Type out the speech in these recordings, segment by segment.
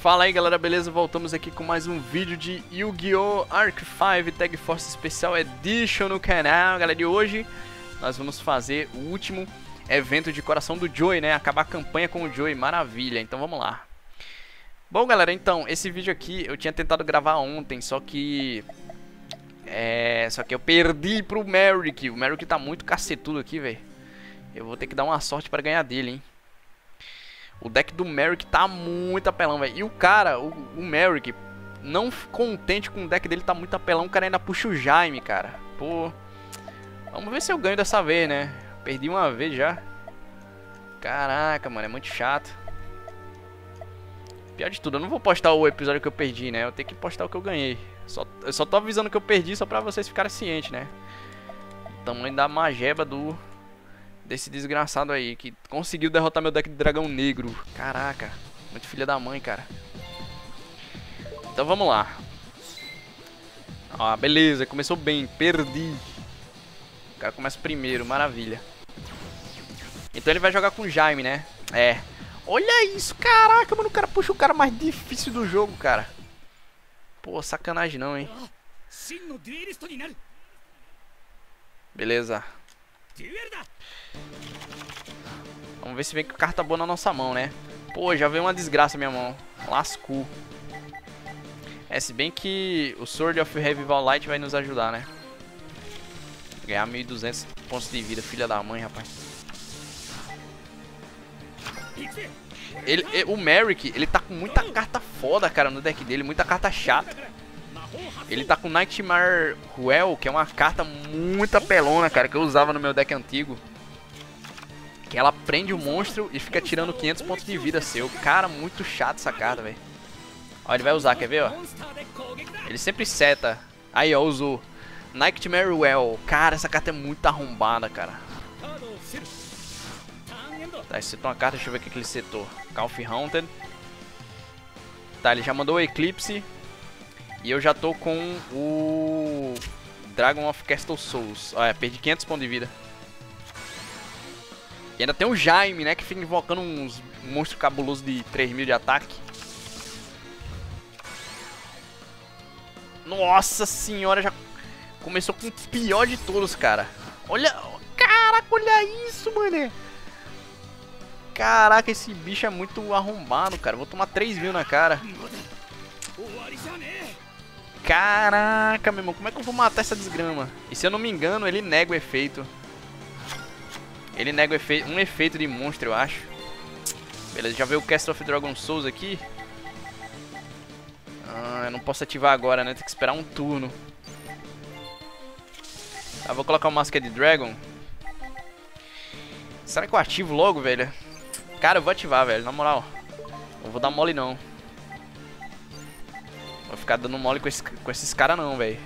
Fala aí galera, beleza? Voltamos aqui com mais um vídeo de Yu-Gi-Oh! Arc 5 Tag Force Special Edition no canal, galera. E hoje nós vamos fazer o último evento de coração do Joey, né? Acabar a campanha com o Joey, maravilha. Então vamos lá. Bom galera, então, esse vídeo aqui eu tinha tentado gravar ontem, só que... É... Só que eu perdi pro Merrick. O Merrick tá muito cacetudo aqui, velho. Eu vou ter que dar uma sorte pra ganhar dele, hein. O deck do Merrick tá muito apelão, velho. E o cara, o, o Merrick, não contente com o deck dele tá muito apelão, o cara ainda puxa o Jaime, cara. Pô. Vamos ver se eu ganho dessa vez, né? Perdi uma vez já. Caraca, mano, é muito chato. Pior de tudo, eu não vou postar o episódio que eu perdi, né? Eu tenho que postar o que eu ganhei. Só, eu só tô avisando que eu perdi só pra vocês ficarem cientes, né? O tamanho da mageba do desse desgraçado aí, que conseguiu derrotar meu deck de dragão negro. Caraca, muito filha da mãe, cara. Então vamos lá. Ó, beleza, começou bem, perdi. O cara começa primeiro, maravilha. Então ele vai jogar com o Jaime, né? É. Olha isso, caraca, mano, o cara puxa o cara mais difícil do jogo, cara. Pô, sacanagem não, hein. Beleza. Vamos ver se vem com carta boa na nossa mão, né? Pô, já veio uma desgraça na minha mão. Lascou. É, se bem que o Sword of Revival Light vai nos ajudar, né? Ganhar 1200 pontos de vida, filha da mãe, rapaz. Ele, o Merrick, ele tá com muita carta foda, cara, no deck dele. Muita carta chata. Ele tá com Nightmare Well, que é uma carta muito apelona, cara, que eu usava no meu deck antigo. Que ela prende o monstro e fica tirando 500 pontos de vida seu. Cara, muito chato essa carta, velho. Ó, ele vai usar, quer ver, ó? Ele sempre seta. Aí, ó, usou. Nightmare Well. Cara, essa carta é muito arrombada, cara. Tá, ele setou uma carta, deixa eu ver o que ele setou. Calf Haunted. Tá, ele já mandou o Eclipse. E eu já tô com o Dragon of Castle Souls. Olha, perdi 500 pontos de vida. E ainda tem o Jaime, né? Que fica invocando uns monstros cabulosos de 3 mil de ataque. Nossa senhora, já começou com o pior de todos, cara. Olha, caraca, olha isso, mano. Caraca, esse bicho é muito arrombado, cara. Vou tomar 3 mil na cara. Caraca, meu irmão, como é que eu vou matar essa desgrama? E se eu não me engano, ele nega o efeito. Ele nega efe um efeito de monstro, eu acho. Beleza, já veio o Castle of Dragon Souls aqui. Ah, eu não posso ativar agora, né? Tem que esperar um turno. Tá, vou colocar o Masked Dragon. Será que eu ativo logo, velho? Cara, eu vou ativar, velho, na moral. Não vou dar mole, não. Ficar dando mole com, esse, com esses caras, não, velho.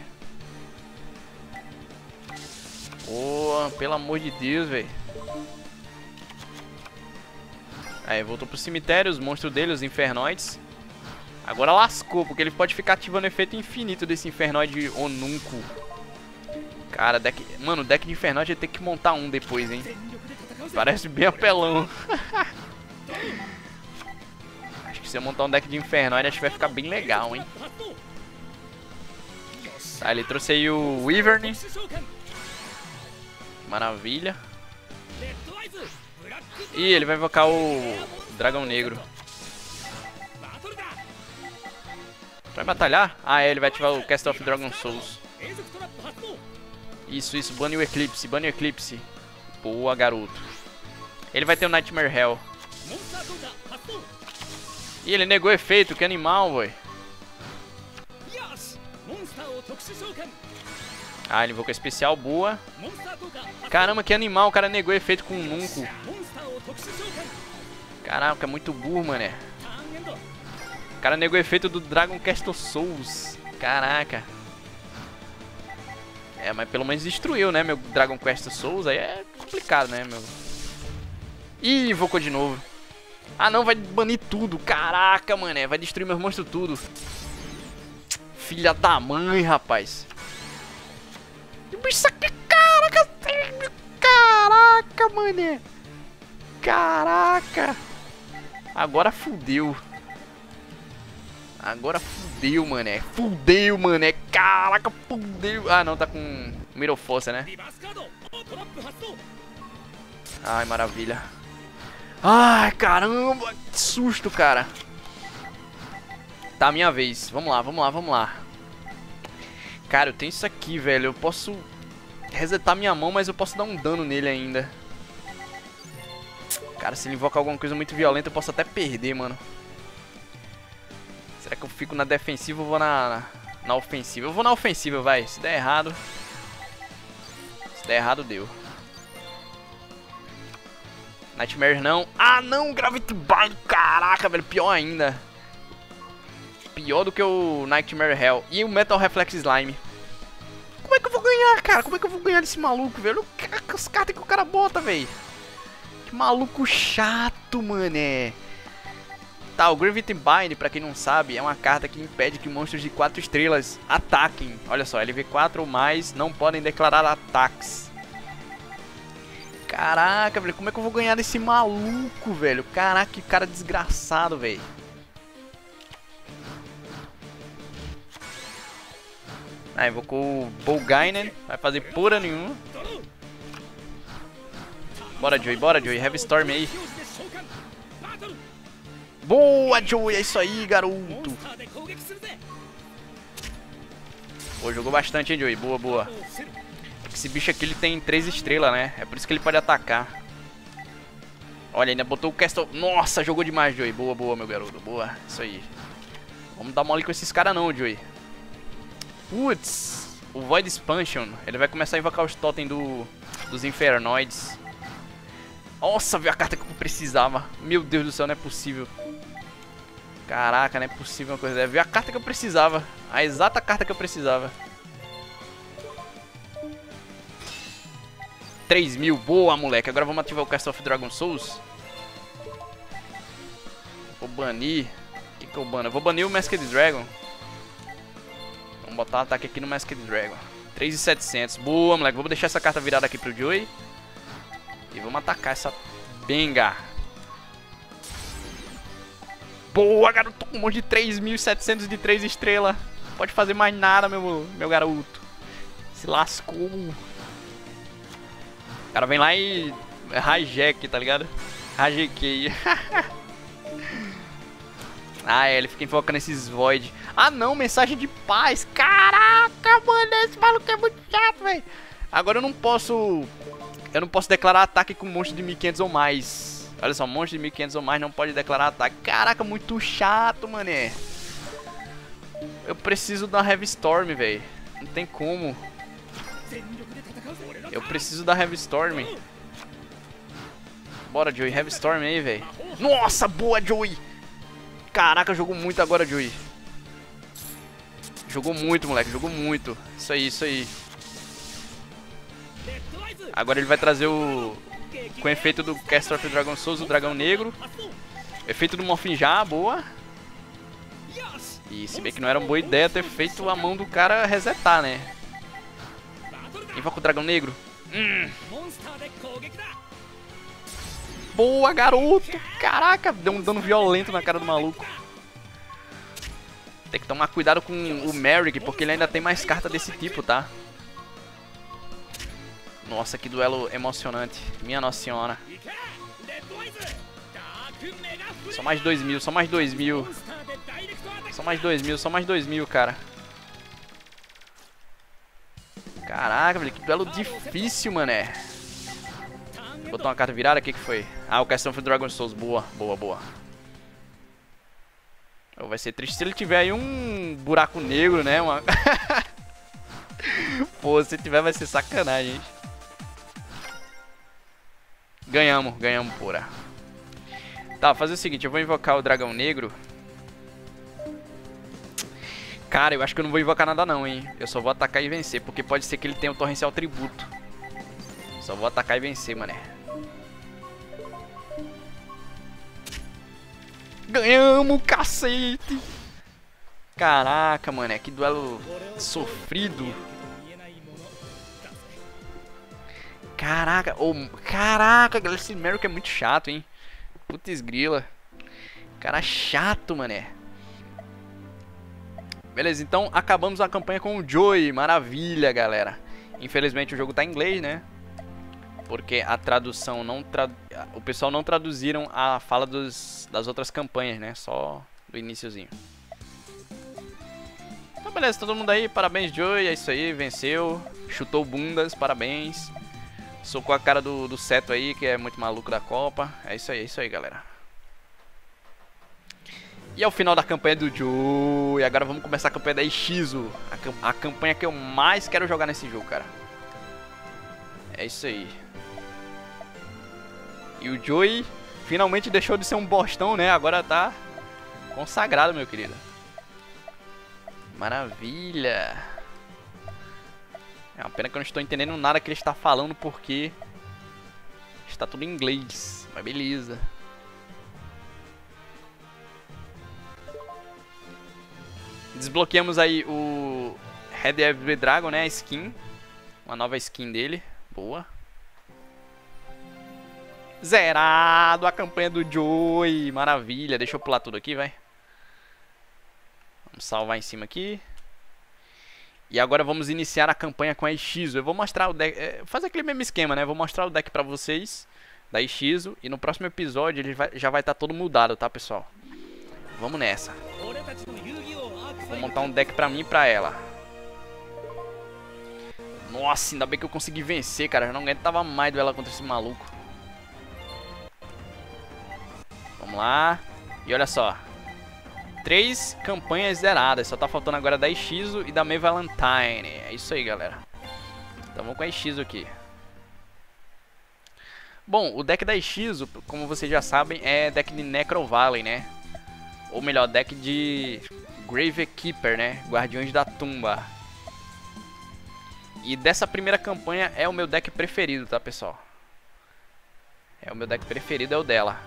Pô, pelo amor de Deus, velho. Aí, voltou pro cemitério, os monstros dele, os infernoides. Agora lascou, porque ele pode ficar ativando o efeito infinito desse infernoide onunco. Cara, deck... Mano, o deck de infernoide vai ter que montar um depois, hein. Parece bem apelão. se eu montar um deck de infernoide, acho que vai ficar bem legal, hein. Tá, ele trouxe aí o Wyvern. Maravilha. Ih, ele vai invocar o Dragão Negro. Vai batalhar? Ah, é, ele vai ativar o Cast of Dragon Souls. Isso, isso, bane o Eclipse, bane o Eclipse. Boa, garoto. Ele vai ter o Nightmare Hell. Ih, ele negou efeito, que animal, velho. Ah, ele invocou especial, boa. Caramba, que animal, o cara negou efeito com um nunco. Caraca, é muito burro, mané. O cara negou efeito do Dragon Castle Souls. Caraca. É, mas pelo menos destruiu, né, meu Dragon Quest Souls. Aí é complicado, né, meu. Ih, invocou de novo. Ah, não, vai banir tudo. Caraca, mané. Vai destruir meus monstros tudo. Filha da mãe, rapaz. Isso aqui, caraca. Caraca, mané. Caraca. Agora fudeu. Agora fudeu, mané. Fudeu, mané. Caraca, fudeu. Ah, não, tá com Mirror Força, né? Ai, maravilha. Ai, caramba. Que susto, cara. Tá, minha vez. Vamos lá, vamos lá, vamos lá. Cara, eu tenho isso aqui, velho. Eu posso resetar minha mão, mas eu posso dar um dano nele ainda. Cara, se ele invocar alguma coisa muito violenta, eu posso até perder, mano. Será que eu fico na defensiva ou vou na, na, na ofensiva? Eu vou na ofensiva, vai. Se der errado... Se der errado, deu. Nightmare não. Ah, não! Gravity Bind! Caraca, velho. Pior ainda. Pior do que o Nightmare Hell. E o Metal Reflex Slime. Como é que eu vou ganhar, cara? Como é que eu vou ganhar desse maluco, velho? As cartas que o cara bota, velho. Que maluco chato, mané. Tá, o Gravity Bind, pra quem não sabe, é uma carta que impede que monstros de 4 estrelas ataquem. Olha só, LV4 ou mais não podem declarar ataques. Caraca, velho, como é que eu vou ganhar desse maluco, velho? Caraca, que cara desgraçado, velho. Ah, invocou o Bolgainen, vai fazer pura nenhuma. Bora, Joey, bora, Joey, Heavy Storm aí. Boa, Joey, é isso aí, garoto. Pô, jogou bastante, hein, Joey, boa, boa. Esse bicho aqui, ele tem 3 estrelas, né? É por isso que ele pode atacar. Olha, ainda botou o Castle... Nossa, jogou demais, Joey. Boa, boa, meu garoto. Boa, isso aí. Vamos dar mole com esses caras não, Joey. Putz, o Void Expansion. Ele vai começar a invocar os totem do, dos Infernoids. Nossa, veio a carta que eu precisava. Meu Deus do céu, não é possível. Caraca, não é possível uma coisa dessa. A carta que eu precisava. A exata carta que eu precisava. 3 mil. Boa, moleque. Agora vamos ativar o Cast of Dragon Souls. Vou banir. O que, que eu bano? Eu vou banir o Masked Dragon. Vamos botar ataque aqui no Masked Dragon. 3,700. Boa, moleque. Vamos deixar essa carta virada aqui pro Joey. E vamos atacar essa benga. Boa, garoto. Um monte de 3.700 de 3 estrelas. Pode fazer mais nada, meu, meu garoto. Se lascou. Cara vem lá e... Hijack, tá ligado? Hijackei. ah, é, ele fica invocando esses Void. Ah, não, mensagem de paz. Caraca, mano, esse maluco é muito chato, velho. Agora eu não posso eu não posso declarar ataque com monstro de 1500 ou mais. Olha só, monstro de 1500 ou mais não pode declarar ataque. Caraca, muito chato, mané. Eu preciso da Heavy Storm, velho. Não tem como. Eu preciso da Heavy Storm. Bora, Joey. Heavy Storm aí, velho. Nossa, boa, Joey. Caraca, jogou muito agora, Joey. Jogou muito, moleque. Jogou muito. Isso aí, isso aí. Agora ele vai trazer o... Com o efeito do Castle of Dragon Souls, o Dragão Negro. Efeito do Morphin já, boa. E se bem que não era uma boa ideia ter feito a mão do cara resetar, né? Invoca o Dragão Negro. Hum. Boa, garoto! Caraca, deu um dano violento na cara do maluco. Tem que tomar cuidado com o Merrick, porque ele ainda tem mais carta desse tipo, tá? Nossa, que duelo emocionante. Minha Nossa Senhora. Só mais dois mil, só mais dois mil. Só mais dois mil, só mais dois mil, cara. Caraca, velho, que duelo difícil, mané. Botou uma carta virada, o que que foi? Ah, o Castle of Dragon Souls, boa, boa, boa. Vai ser triste se ele tiver aí um buraco negro, né? Pô, se tiver vai ser sacanagem, gente. Ganhamos, ganhamos pura. Tá, fazer o seguinte, eu vou invocar o dragão negro. Cara, eu acho que eu não vou invocar nada não, hein. Eu só vou atacar e vencer, porque pode ser que ele tenha o torrencial tributo. Só vou atacar e vencer, mané. Ganhamos, cacete! Caraca, mané, que duelo sofrido. Caraca, oh, caraca, esse Merrick é muito chato, hein? Putz grila. Cara chato, mané. Beleza, então acabamos a campanha com o Joey. Maravilha, galera. Infelizmente o jogo tá em inglês, né? Porque a tradução não... Tra... O pessoal não traduziram a fala dos... das outras campanhas, né? Só do iníciozinho. Então beleza, todo mundo aí. Parabéns, Joey. É isso aí, venceu. Chutou bundas, parabéns. Socou a cara do, do Seto aí, que é muito maluco da Copa. É isso aí, é isso aí, galera. E é o final da campanha do Joe. E agora vamos começar a campanha da Ishizu. A, a, campanha que eu mais quero jogar nesse jogo, cara. É isso aí. E o Joey finalmente deixou de ser um bostão, né? Agora tá consagrado, meu querido. Maravilha. É uma pena que eu não estou entendendo nada que ele está falando porque está tudo em inglês. Mas beleza. Desbloqueamos aí o Red Every Dragon, né? A skin. Uma nova skin dele. Boa. Zerado a campanha do Joey. Maravilha. Deixa eu pular tudo aqui, vai. Vamos salvar em cima aqui. E agora vamos iniciar a campanha com a Ishizu. Eu vou mostrar o deck, é, fazer aquele mesmo esquema, né? Vou mostrar o deck pra vocês da Ishizu e no próximo episódio ele vai, já vai estar tá todo mudado, tá, pessoal? Vamos nessa. Vou montar um deck pra mim e pra ela. Nossa, ainda bem que eu consegui vencer, cara. Eu não aguentava mais duela contra esse maluco. Vamos lá. E olha só três campanhas zeradas. Só tá faltando agora da Ishizu e da May Valentine. É isso aí, galera. Então vamos com a Ishizu aqui. Bom, o deck da Ishizu, como vocês já sabem, é deck de Necro Valley, né? Ou melhor, deck de Grave Keeper, né? Guardiões da Tumba. E dessa primeira campanha é o meu deck preferido, tá, pessoal? É o meu deck preferido, é o dela.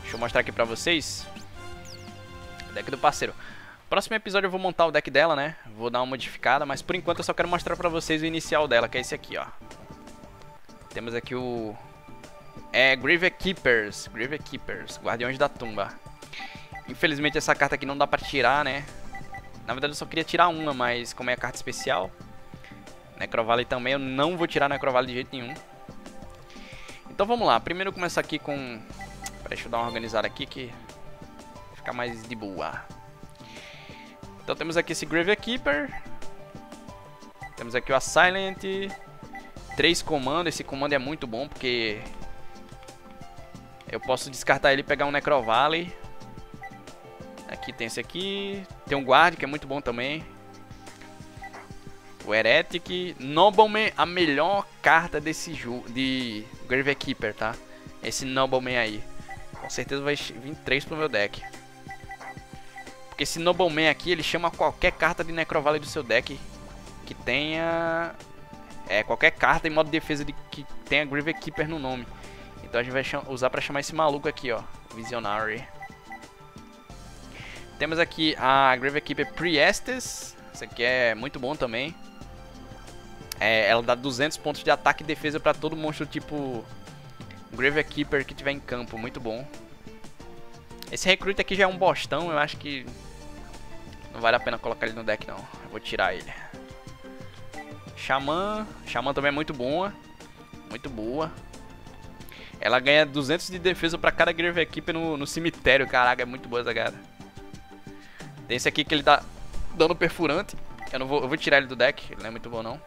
Deixa eu mostrar aqui pra vocês. Deck do parceiro. Próximo episódio eu vou montar o deck dela, né? Vou dar uma modificada, mas por enquanto eu só quero mostrar pra vocês o inicial dela, que é esse aqui, ó. Temos aqui o... É Grave Keepers, Grave Keepers, Guardiões da Tumba. Infelizmente essa carta aqui não dá pra tirar, né? Na verdade eu só queria tirar uma, mas como é carta especial... Necrovalley também, eu não vou tirar Necrovalley de jeito nenhum. Então vamos lá, primeiro começar aqui com... Deixa eu dar uma organizada aqui que ficar mais de boa. Então temos aqui esse Grave Keeper. Temos aqui o Silent. Três comandos. Esse comando é muito bom porque eu posso descartar ele e pegar um Necrovalley. Aqui tem esse aqui. Tem um Guard que é muito bom também. O Heretic. Nobleman, a melhor carta desse jogo de Grave Keeper, tá? Esse Nobleman aí. Com certeza vai vir 3 pro meu deck. Porque esse Nobleman aqui, ele chama qualquer carta de Necrovalley do seu deck que tenha... É, qualquer carta em modo de defesa de, que tenha Grave Keeper no nome. Então a gente vai usar pra chamar esse maluco aqui, ó. Visionary. Temos aqui a Grave Keeper Priestess. Essa aqui é muito bom também. É, ela dá 200 pontos de ataque e defesa pra todo monstro tipo Grave Keeper que tiver em campo. Muito bom. Esse recruta aqui já é um bostão, eu acho que não vale a pena colocar ele no deck não. Eu vou tirar ele. Xamã. Xamã também é muito boa. Muito boa. Ela ganha 200 de defesa pra cada Grave Equipe no, no cemitério. Caraca, é muito boa essa gata. Tem esse aqui que ele dá dano perfurante. Eu, não vou, eu vou tirar ele do deck. Ele não é muito bom não.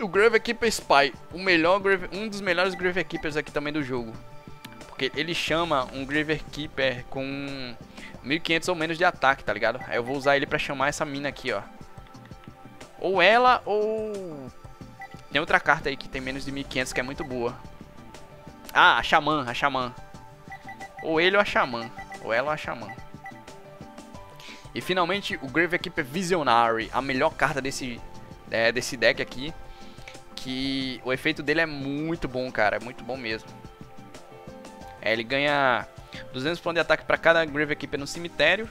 O Grave Keeper Spy. O melhor Grave, um dos melhores Grave Keepers aqui também do jogo. Porque ele chama um Grave Keeper com 1500 ou menos de ataque, tá ligado? Aí eu vou usar ele pra chamar essa mina aqui, ó. Ou ela, ou... Tem outra carta aí que tem menos de 1500 que é muito boa. Ah, a Xamã, a Xamã. Ou ele ou a Xamã. Ou ela ou a Xamã. E finalmente o Grave Keeper Visionary, a melhor carta desse, é, desse deck aqui. Que o efeito dele é muito bom, cara, é muito bom mesmo. É, ele ganha 200 pontos de ataque para cada Grave Keeper no cemitério.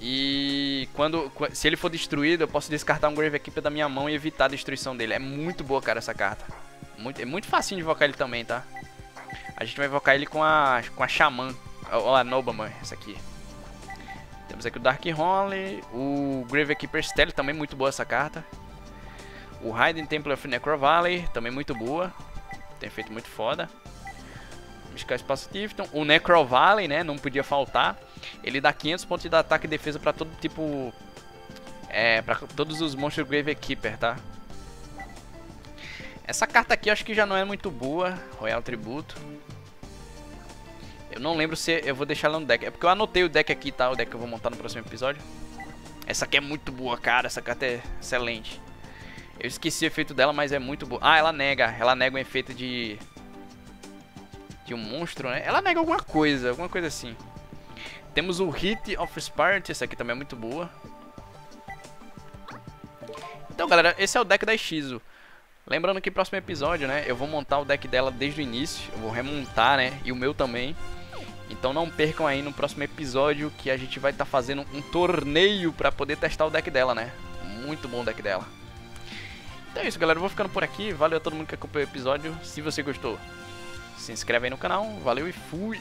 E quando se ele for destruído, eu posso descartar um Grave Keeper da minha mão e evitar a destruição dele. É muito boa, cara, essa carta. Muito, é muito facinho de invocar ele também, tá? A gente vai invocar ele com a com a Xamã, ou a Nobaman, essa aqui. Temos aqui o Dark Holly, o Grave Keeper Stele, também muito boa essa carta. O Hidden Temple of Necro Valley, também muito boa. Tem feito muito foda. Mystical Espaço Tifton. O Necro Valley, né, não podia faltar. Ele dá 500 pontos de ataque e defesa pra todo tipo... É, pra todos os monstros Grave Keeper, tá? Essa carta aqui acho que já não é muito boa. Royal Tributo. Eu não lembro se eu vou deixar ela no deck. É porque eu anotei o deck aqui, tá? O deck que eu vou montar no próximo episódio. Essa aqui é muito boa, cara. Essa carta é excelente. Eu esqueci o efeito dela, mas é muito boa. Ah, ela nega. Ela nega o efeito de... De um monstro, né? Ela nega alguma coisa. Alguma coisa assim. Temos o Hit of Spirit. Essa aqui também é muito boa. Então, galera, esse é o deck da Shizu. Lembrando que próximo episódio, né, eu vou montar o deck dela desde o início, eu vou remontar, né, e o meu também. Então não percam aí no próximo episódio que a gente vai estar tá fazendo um torneio para poder testar o deck dela, né? Muito bom o deck dela. Então é isso, galera. Eu vou ficando por aqui. Valeu a todo mundo que acompanhou o episódio. Se você gostou, se inscreve aí no canal. Valeu e fui!